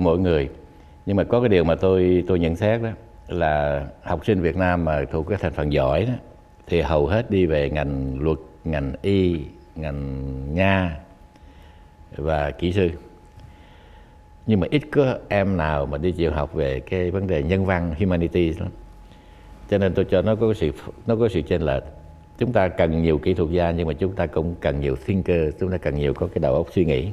mỗi người. Nhưng mà có cái điều mà tôi tôi nhận xét đó, là học sinh Việt Nam mà thuộc cái thành phần giỏi đó, thì hầu hết đi về ngành luật, ngành y, ngành nha và kỹ sư. Nhưng mà ít có em nào mà đi chịu học về cái vấn đề nhân văn, humanities lắm. Cho nên tôi cho nó có sự, nó có sự chênh lệch. Chúng ta cần nhiều kỹ thuật gia, nhưng mà chúng ta cũng cần nhiều thinker, chúng ta cần nhiều có cái đầu óc suy nghĩ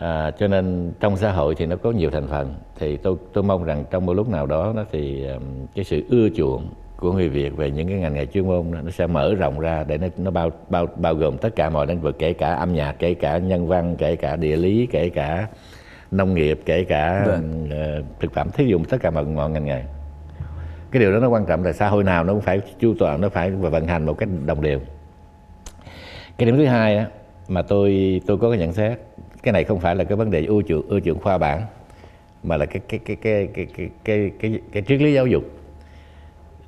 à, cho nên trong xã hội thì nó có nhiều thành phần. Thì tôi tôi mong rằng trong một lúc nào đó nó thì um, cái sự ưa chuộng của người Việt về những cái ngành nghề chuyên môn nó sẽ mở rộng ra để nó nó bao bao bao gồm tất cả mọi lĩnh vực kể cả âm nhạc kể cả nhân văn kể cả địa lý kể cả nông nghiệp kể cả uh, thực phẩm thí dụ tất cả mọi, mọi ngành nghề. Cái điều đó nó quan trọng là xã hội nào nó cũng phải chu toàn nó phải vận hành một cách đồng đều. Cái điểm thứ hai á, mà tôi tôi có cái nhận xét cái này không phải là cái vấn đề ưu chuộng ưu chuộng khoa bản mà là cái cái cái cái cái cái cái, cái, cái triết lý giáo dục.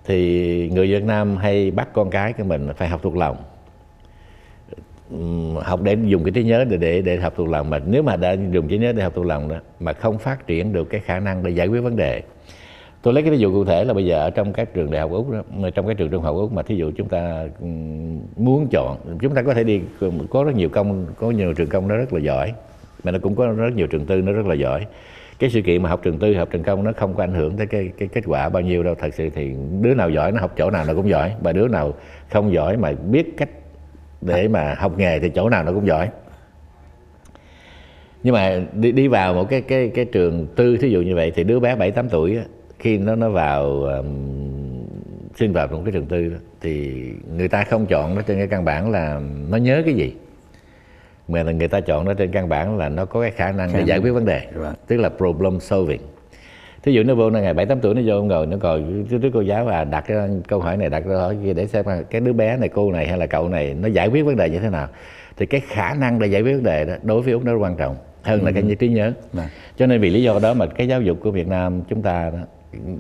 Thì người Việt Nam hay bắt con cái của mình phải học thuộc lòng. Học để dùng cái trí nhớ để để, để học thuộc lòng mà nếu mà đã dùng trí nhớ để học thuộc lòng đó mà không phát triển được cái khả năng để giải quyết vấn đề tôi lấy cái ví dụ cụ thể là bây giờ ở trong các trường đại học úc đó, trong các trường trung học úc mà thí dụ chúng ta ừ, muốn chọn chúng ta có thể đi có rất nhiều công có nhiều trường công nó rất là giỏi mà nó cũng có rất nhiều trường tư nó rất là giỏi. Cái sự kiện mà học trường tư học trường công nó không có ảnh hưởng tới cái cái kết quả bao nhiêu đâu. Thật sự thì đứa nào giỏi nó học chỗ nào nó cũng giỏi và đứa nào không giỏi mà biết cách để mà học nghề thì chỗ nào nó cũng giỏi. Nhưng mà đi đi vào một cái cái cái trường tư thí dụ như vậy thì đứa bé bảy tám tuổi khi nó nó vào xin vào một cái trường tư đó, thì người ta không chọn nó trên cái căn bản là nó nhớ cái gì mà là người ta chọn nó trên căn bản là nó có cái khả năng để giải quyết vấn đề right. Tức là problem solving thí dụ nó vô nó ngày bảy tám tuổi nó vô ngồi nó ngồi trước cô giáo và đặt cái câu hỏi này đặt câu hỏi kia để xem cái đứa bé này cô này hay là cậu này nó giải quyết vấn đề như thế nào thì cái khả năng để giải quyết vấn đề đó đối với úc nó quan trọng hơn ừ. là cái trí nhớ Đấy. Vâng. cho nên vì lý do đó mà cái giáo dục của việt nam chúng ta đó,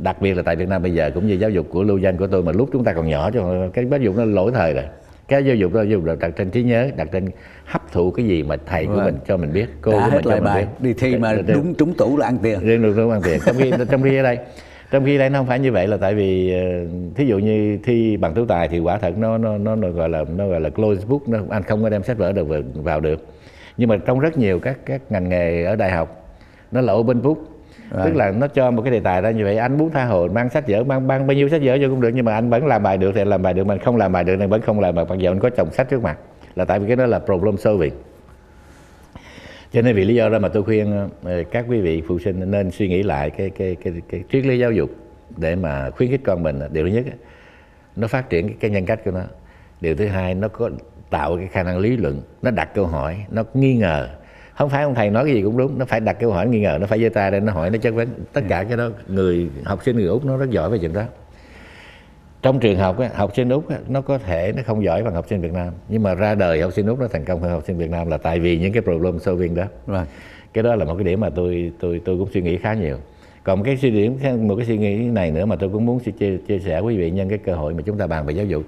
đặc biệt là tại Việt Nam bây giờ cũng như giáo dục của lưu danh của tôi mà lúc chúng ta còn nhỏ cho cái giáo dục nó lỗi thời rồi. Cái giáo dục đó giáo dục đặt trên trí nhớ đặt trên hấp thụ cái gì mà thầy của vâng. mình cho mình biết cô Đã của mình cho mình bài. biết. Đi thi mà cái, đúng trúng tủ là ăn tiền. Riêng được đúng ăn tiền. Trong khi trong khi ở đây trong khi đây nó không phải như vậy là tại vì ờ, thí dụ như thi bằng tú tài thì quả thật nó nó nó, nó gọi là nó gọi là close book nó anh không có đem sách vở được vào được. Nhưng mà trong rất nhiều các các ngành nghề ở đại học nó là open book Right. tức là nó cho một cái đề tài ra như vậy anh muốn tha hồ mang sách vở mang mang bao nhiêu sách vở vô cũng được nhưng mà anh vẫn làm bài được thì làm bài được mà không làm bài được thì vẫn không làm bài. Mặc dù anh có chồng sách trước mặt là tại vì cái đó là problem solving. Cho nên vì lý do đó mà tôi khuyên ờ, các quý vị phụ sinh nên suy nghĩ lại cái cái cái, cái triết lý giáo dục để mà khuyến khích con mình. Điều thứ nhất nó phát triển cái, cái nhân cách của nó. Điều thứ hai nó có tạo cái khả năng lý luận nó đặt câu hỏi nó nghi ngờ không phải ông thầy nói cái gì cũng đúng nó phải đặt câu hỏi nghi ngờ nó phải giơ tay lên nó hỏi nó chất vấn. Tất cả cái đó người học sinh người úc nó rất giỏi về chuyện đó. Trong trường học học sinh úc nó có thể nó không giỏi bằng học sinh việt nam. Nhưng mà ra đời học sinh úc nó thành công hơn học sinh việt nam là tại vì những cái problem solving đó. Right. cái đó là một cái điểm mà tôi tôi tôi cũng suy nghĩ khá nhiều. Còn một cái suy điểm một cái suy nghĩ này nữa mà tôi cũng muốn chia, chia sẻ quý vị nhân cái cơ hội mà chúng ta bàn về giáo dục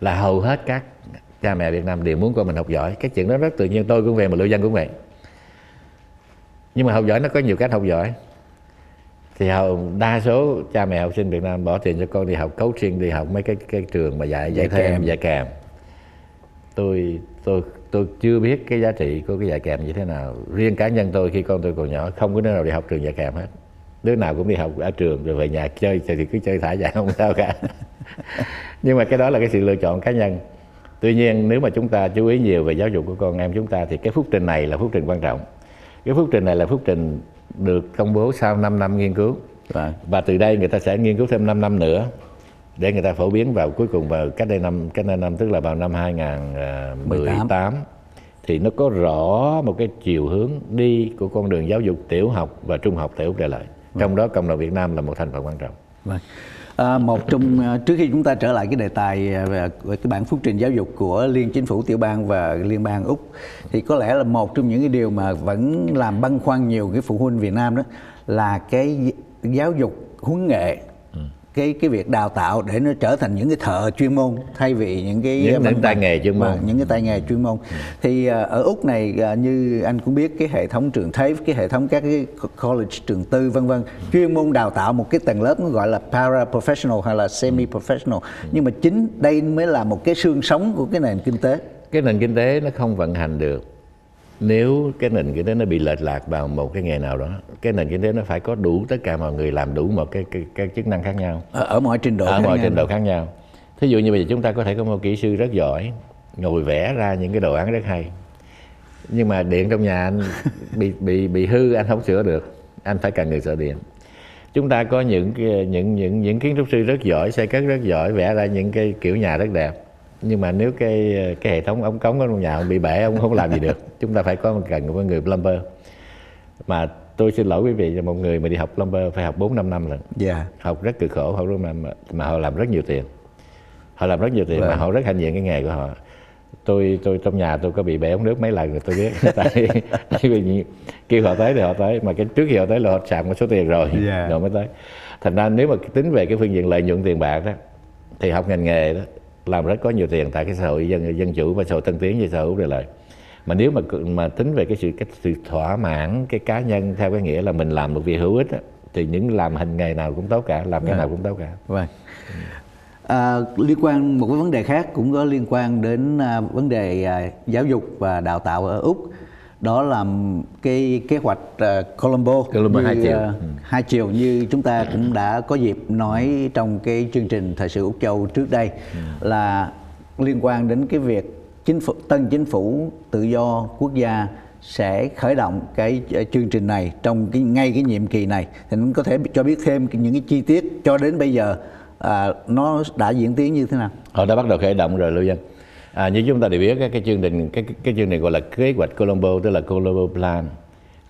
là hầu hết các cha mẹ Việt Nam đều muốn con mình học giỏi. Cái chuyện đó rất tự nhiên tôi cũng về mà lưu dân cũng vậy nhưng mà học giỏi nó có nhiều cách học giỏi. Thì hầu đa số cha mẹ học sinh Việt Nam bỏ tiền cho con đi học coaching đi học mấy cái cái trường mà dạy dạy thêm dạy kèm. Tôi tôi tôi chưa biết cái giá trị của cái dạy kèm như thế nào. Riêng cá nhân tôi khi con tôi còn nhỏ không có đứa nào đi học trường dạy kèm hết. Đứa nào cũng đi học ở trường rồi về nhà chơi thì cứ chơi thả dạy không sao cả. Nhưng mà cái đó là cái sự lựa chọn cá nhân. Tuy nhiên nếu mà chúng ta chú ý nhiều về giáo dục của con em chúng ta thì cái phúc trình này là phúc trình quan trọng cái phúc trình này là phúc trình được công bố sau 5 năm nghiên cứu và, và từ đây người ta sẽ nghiên cứu thêm 5 năm nữa để người ta phổ biến vào cuối cùng vào cách đây năm cách đây năm tức là vào năm 2018 thì nó có rõ một cái chiều hướng đi của con đường giáo dục tiểu học và trung học tại Úc Đại Lợi. Trong đó cộng đồng Việt Nam là một thành phần quan trọng. Vâng. À, một trong à, trước khi chúng ta trở lại cái đề tài à, về cái bản phúc trình giáo dục của liên chính phủ tiểu bang và liên bang úc thì có lẽ là một trong những cái điều mà vẫn làm băn khoăn nhiều cái phụ huynh Việt Nam đó là cái giáo dục huấn nghệ cái cái việc đào tạo để nó trở thành những cái thợ chuyên môn thay vì những cái những, những tay nghề chuyên môn. Những cái tay nghề chuyên môn. Ừ. thì uh, ở úc này uh, như anh cũng biết cái hệ thống trường TAFE cái hệ thống các cái college trường tư vân vân chuyên môn đào tạo một cái tầng lớp nó gọi là para professional hay là semi professional ừ. nhưng mà chính đây mới là một cái xương sống của cái nền kinh tế. Cái nền kinh tế nó không vận hành được nếu cái nền kinh tế nó bị lệch lạc vào một cái nghề nào đó cái nền kinh tế nó phải có đủ tất cả mọi người làm đủ một cái cái, cái chức năng khác nhau. Ở, ở mọi trình độ ở mọi trình độ khác nhau. Thí dụ như bây giờ chúng ta có thể có một kỹ sư rất giỏi ngồi vẽ ra những cái đồ án rất hay. Nhưng mà điện trong nhà anh bị bị bị hư anh không sửa được. Anh phải cần người sửa điện. Chúng ta có những những những những kiến trúc sư rất giỏi xây cất rất giỏi vẽ ra những cái kiểu nhà rất đẹp nhưng mà nếu cái cái hệ thống ống cống ở trong nhà ông bị bể ông không làm gì được chúng ta phải có cần một người plumber mà tôi xin lỗi quý vị là một người mà đi học plumber phải học 4 5 năm lần. Dạ. Yeah. Học rất cực khổ, học mà, mà mà họ làm rất nhiều tiền. Họ làm rất nhiều tiền vâng. mà họ rất hạnh diện cái nghề của họ. Tôi tôi trong nhà tôi có bị bể ống nước mấy lần rồi tôi biết tại tại vì kêu họ tới thì họ tới mà cái trước khi họ tới là họ sạm một số tiền rồi yeah. Dạ. rồi mới tới. Thành ra nếu mà tính về cái phương diện lợi nhuận tiền bạc đó thì học ngành nghề đó làm rất có nhiều tiền tại cái xã hội dân dân chủ và xã hội tân tiến như xã hội Úc lại mà nếu mà mà tính về cái sự cái sự thỏa mãn cái cá nhân theo cái nghĩa là mình làm một việc hữu ích á, thì những làm hình nghề nào cũng tốt cả làm cái vâng. nào cũng tốt cả. Vâng. À, liên quan một cái vấn đề khác cũng có liên quan đến à, vấn đề à, giáo dục và đào tạo ở úc đó là cái kế hoạch uh, Colombo, Colombo hai chiều uh, hai chiều như chúng ta cũng đã có dịp nói trong cái chương trình thời sự Úc Châu trước đây ừ. là liên quan đến cái việc chính phủ tân chính phủ tự do quốc gia sẽ khởi động cái chương trình này trong cái ngay cái nhiệm kỳ này thì có thể cho biết thêm những cái chi tiết cho đến bây giờ à, nó đã diễn tiến như thế nào? Họ đã bắt đầu khởi động rồi lưu dân. À, như chúng ta đều biết cái, cái chương trình cái, cái chương trình gọi là kế hoạch Colombo tức là Colombo Plan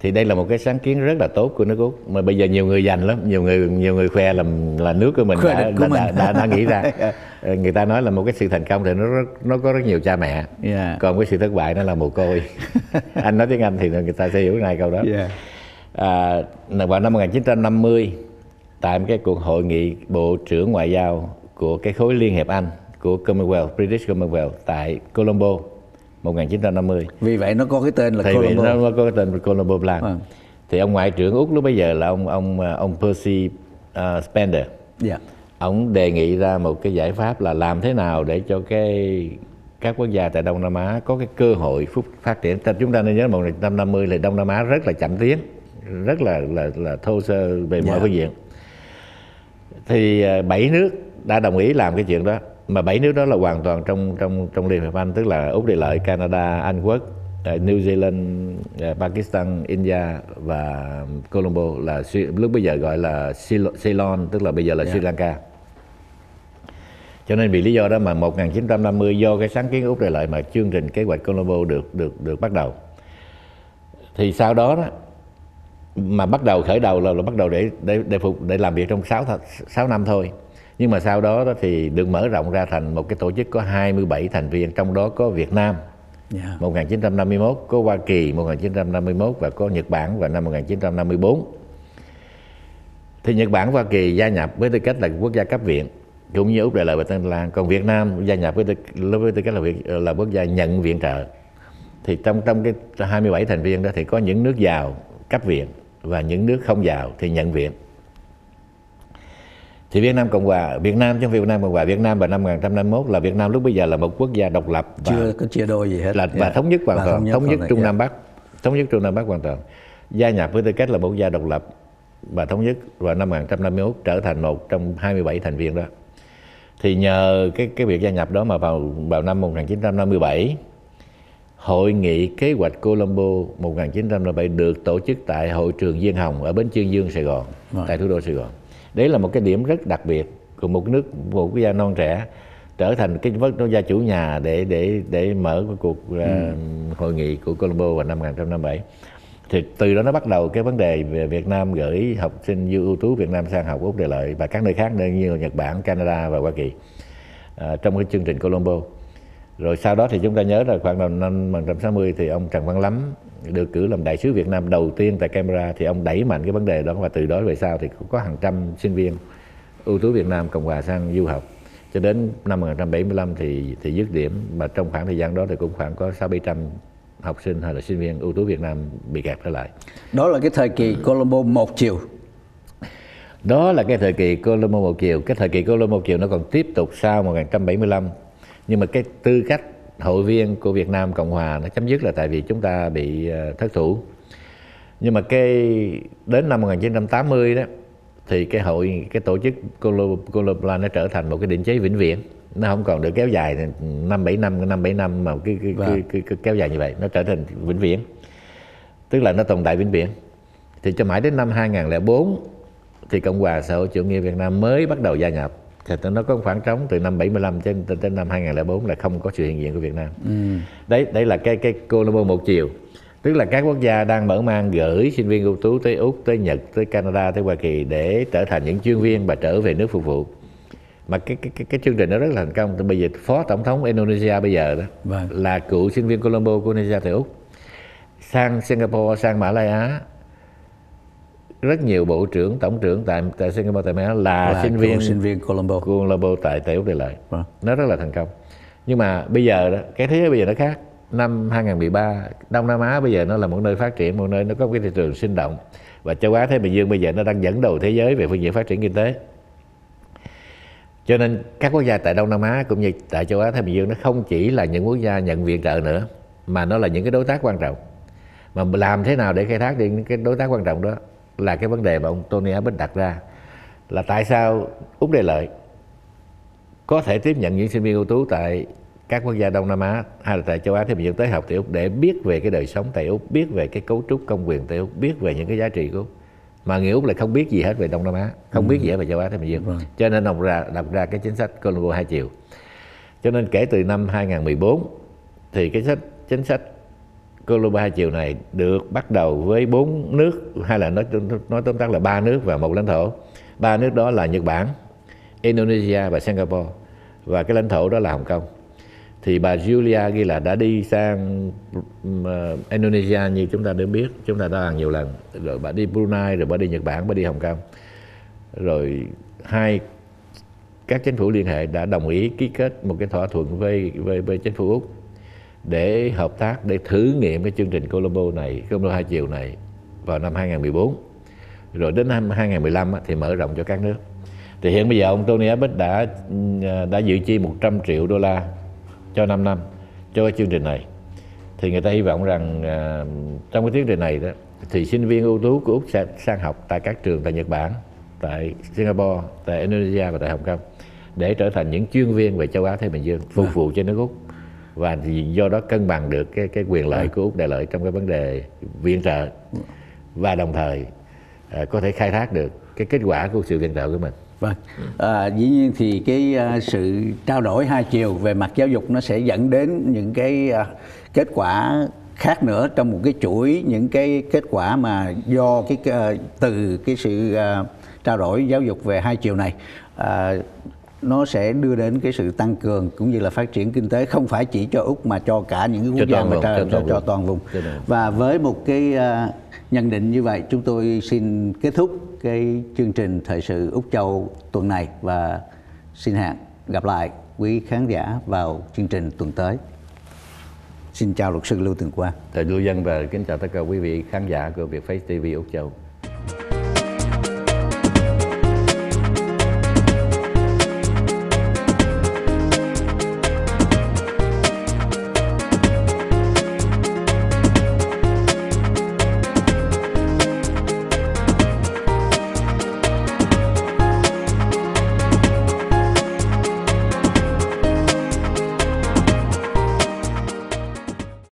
thì đây là một cái sáng kiến rất là tốt của nước úc mà bây giờ nhiều người dành lắm nhiều người nhiều người khoe là là nước của mình, đã, của đã, mình. Đã, đã, đã nghĩ ra ờ, người ta nói là một cái sự thành công thì nó rất, nó có rất nhiều cha mẹ yeah. còn cái sự thất bại nó là mồ côi anh nói tiếng anh thì người ta sẽ hiểu ngay câu đó yeah. à, vào năm 1950 tại một cái cuộc hội nghị bộ trưởng ngoại giao của cái khối liên hiệp anh của Commonwealth British Commonwealth tại Colombo 1950 vì vậy nó có cái tên là thì Colombo nó có cái tên là Colombo Plan à. thì ông ngoại trưởng úc lúc bây giờ là ông ông ông Percy uh, Spender yeah. Dạ. ông đề nghị ra một cái giải pháp là làm thế nào để cho cái các quốc gia tại Đông Nam Á có cái cơ hội phúc phát triển. Chúng ta nên nhớ 1950 là Đông Nam Á rất là chậm tiến, rất là là là thô sơ về mọi yeah. Dạ. phương diện. Thì à, bảy nước đã đồng ý làm cái chuyện đó mà bảy nước đó là hoàn toàn trong trong trong liên hiệp anh tức là úc địa lợi canada anh quốc ờ, new zealand ờ, pakistan india và colombo là lúc bây giờ gọi là ceylon tức là bây giờ là yeah. Sri Lanka. Cho nên vì lý do đó mà 1950 do cái sáng kiến úc địa lợi mà chương trình kế hoạch colombo được được được bắt đầu. Thì sau đó đó mà bắt đầu khởi đầu là, là bắt đầu để để để phục để làm việc trong 6 6 năm thôi nhưng mà sau đó, đó thì được mở rộng ra thành một cái tổ chức có 27 thành viên trong đó có Việt Nam yeah. 1951 có Hoa Kỳ 1951 và có Nhật Bản vào năm 1954 thì Nhật Bản Hoa Kỳ gia nhập với tư cách là quốc gia cấp viện cũng như Úc Đại Lợi và Tân Lan. Còn Việt Nam gia nhập với tư, với tư cách là, là quốc gia nhận viện trợ. Thì trong trong cái 27 thành viên đó thì có những nước giàu cấp viện và những nước không giàu thì nhận viện thì Việt Nam Cộng Hòa Việt Nam trong Việt Nam Cộng Hòa Việt Nam vào năm 1951 là Việt Nam lúc bây giờ là một quốc gia độc lập và chưa có chia đôi gì hết. là yeah. và thống nhất hoàn toàn thống nhất, thống nhất Trung Nam Bắc thống nhất Trung Nam Bắc hoàn toàn. Gia nhập với tư cách là một quốc gia độc lập và thống nhất vào năm 1951 trở thành một trong 27 thành viên đó. Thì nhờ cái cái việc gia nhập đó mà vào vào năm 1957 Hội nghị kế hoạch Colombo 1957 được tổ chức tại hội trường Diên Hồng ở bến Chương Dương Sài Gòn, right. tại thủ đô Sài Gòn đấy là một cái điểm rất đặc biệt của một nước một quốc gia non trẻ trở thành cái quốc gia chủ nhà để để để mở cái cuộc ừ. uh, hội nghị của Colombo vào năm 1957 thì từ đó nó bắt đầu cái vấn đề về Việt Nam gửi học sinh ưu tú Việt Nam sang học Úc Đại lợi và các nơi khác như Nhật Bản, Canada và Hoa Kỳ uh, trong cái chương trình Colombo rồi sau đó thì chúng ta nhớ là khoảng đầu năm 1960 thì ông Trần Văn Lắm được cử làm đại sứ Việt Nam đầu tiên tại Canberra thì ông đẩy mạnh cái vấn đề đó và từ đó về sau thì cũng có hàng trăm sinh viên ưu tú Việt Nam Cộng hòa sang du học cho đến năm 1975 thì thì dứt điểm mà trong khoảng thời gian đó thì cũng khoảng có 6 700 học sinh hay là sinh viên ưu tú Việt Nam bị kẹt trở lại. Đó là cái thời kỳ Colombo một chiều. Đó là cái thời kỳ Colombo một chiều. Cái thời kỳ Colombo một chiều nó còn tiếp tục sau 1975. Nhưng mà cái tư cách hội viên của Việt Nam Cộng Hòa nó chấm dứt là tại vì chúng ta bị ờ, thất thủ. Nhưng mà cái đến năm 1980 đó thì cái hội cái tổ chức Colombo nó trở thành một cái định chế vĩnh viễn nó không còn được kéo dài năm bảy năm năm bảy năm mà cái cái, vâng. cái, cái, cái kéo dài như vậy nó trở thành vĩnh viễn tức là nó tồn tại vĩnh viễn thì cho mãi đến năm 2004 thì Cộng hòa xã hội chủ nghĩa Việt Nam mới bắt đầu gia nhập thì nó có khoảng trống từ năm 75 đến đến năm 2004 là không có sự hiện diện của Việt Nam. Ừ. Đấy đấy là cái cái Colombo một chiều. Tức là các quốc gia đang mở mang gửi sinh viên ưu tú tới Úc, tới Nhật, tới Canada, tới Hoa Kỳ để trở thành những chuyên viên và trở về nước phục vụ mà cái cái cái, cái chương trình đó rất là thành công từ bây giờ phó tổng thống Indonesia bây giờ đó vâng. là cựu sinh viên Colombo của Indonesia tại úc sang Singapore sang Mã Lai Á rất nhiều bộ trưởng tổng trưởng tại tại Singapore tại Mã là, là sinh viên sinh viên Colombo. Colombo tại tại úc để lại vâng. nó rất là thành công. Nhưng mà bây giờ đó cái thế giới bây giờ nó khác. Năm 2013 Đông Nam Á bây giờ nó là một nơi phát triển một nơi nó có cái thị trường sinh động. Và châu Á Thái Bình Dương bây giờ nó đang dẫn đầu thế giới về phương diện phát triển kinh tế. Cho nên các quốc gia tại Đông Nam Á cũng như tại châu Á Thái Bình Dương nó không chỉ là những quốc gia nhận viện trợ nữa mà nó là những cái đối tác quan trọng. Mà làm thế nào để khai thác được những cái đối tác quan trọng đó là cái vấn đề mà ông Tony Abbott đặt ra là tại sao Úc Đại Lợi có thể tiếp nhận những sinh viên ưu tú tại các quốc gia Đông Nam Á hay là tại châu Á Bình Dương tới học tại Úc để biết về cái đời sống tại Úc, biết về cái cấu trúc công quyền tại Úc, biết về những cái giá trị của Úc mà người úc lại không biết gì hết về đông nam á không ừ. biết gì hết về châu á thái bình dương vâng. cho nên ông ra đặt ra cái chính sách Colombo hai chiều cho nên kể từ năm 2014 thì cái sách chính sách Colombo hai chiều này được bắt đầu với bốn nước hay là nói nói tóm tắt là ba nước và một lãnh thổ. Ba nước đó là Nhật Bản Indonesia và Singapore. Và cái lãnh thổ đó là Hồng Kông. Thì bà Julia ghi là đã đi sang ờ, Indonesia như chúng ta đã biết. Chúng ta đã làm nhiều lần. Rồi bà đi Brunei rồi bà đi Nhật Bản bà đi Hồng Kông. Rồi hai các chính phủ liên hệ đã đồng ý ký kết một cái thỏa thuận với với, với chính phủ úc để hợp tác, để thử nghiệm cái chương trình Colombo này, Colombo hai chiều này vào năm 2014 rồi đến năm 2015 thì mở rộng cho các nước. Thì hiện bây giờ ông Tony Abbott đã à, đã dự chi 100 triệu đô la cho 5 năm cho cái chương trình này. Thì người ta hy vọng rằng à, trong cái chương trình này đó, thì sinh viên ưu tú của úc sẽ sang học tại các trường tại nhật bản, tại singapore, tại indonesia và tại hồng kông để trở thành những chuyên viên về châu á thái bình dương phục vụ cho nước úc và thì do đó cân bằng được cái cái quyền lợi của úc đại lợi trong cái vấn đề viện trợ. Và đồng thời uh, có thể khai thác được cái kết quả của sự viện trợ của mình. Vâng, à, dĩ nhiên thì cái uh, sự trao đổi hai chiều về mặt giáo dục nó sẽ dẫn đến những cái uh, kết quả khác nữa trong một cái chuỗi những cái kết quả mà do cái uh, từ cái sự uh, trao đổi giáo dục về hai chiều này. Uh, nó sẽ đưa đến cái sự tăng cường cũng như là phát triển kinh tế không phải chỉ cho úc mà cho cả những cái quốc gia mà cho, cho, cho toàn vùng. Và với một cái uh, nhận định như vậy chúng tôi xin kết thúc cái chương trình thời sự úc châu tuần này và xin hẹn gặp lại quý khán giả vào chương trình tuần tới. Xin chào luật sư lưu tường quang. Thầy lưu dân và kính chào tất cả quý vị khán giả của việt face tv úc châu